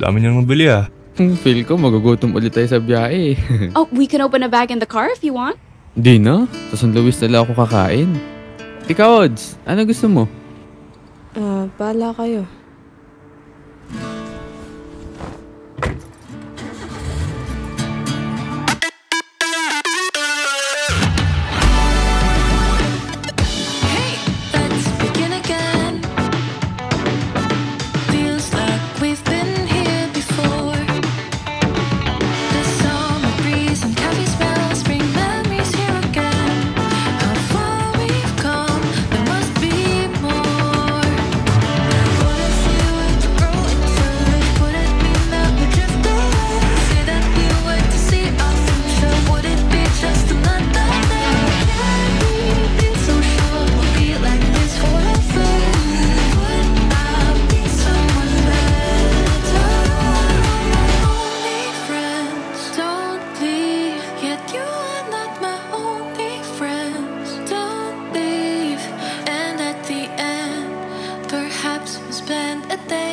Dami niyang nabili ah. Hmm, feel ko magugutom ulit tayo sa biyahe. Eh. oh, we can open a bag in the car if you want. Di na. Sa San Luis nila ako kakain. Ikaw, Odds, ano gusto mo? Ah, uh, bahala kayo. a thing.